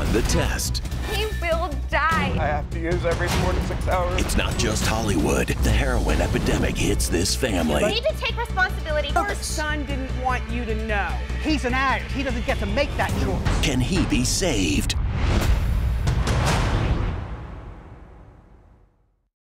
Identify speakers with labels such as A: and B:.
A: on the test.
B: He will die.
C: I have to use every four to six hours.
A: It's not just Hollywood. The heroin epidemic hits this
B: You need to take responsibility.
D: Your son didn't want you to know. He's an addict. He doesn't get to make that choice.
A: Can he be saved?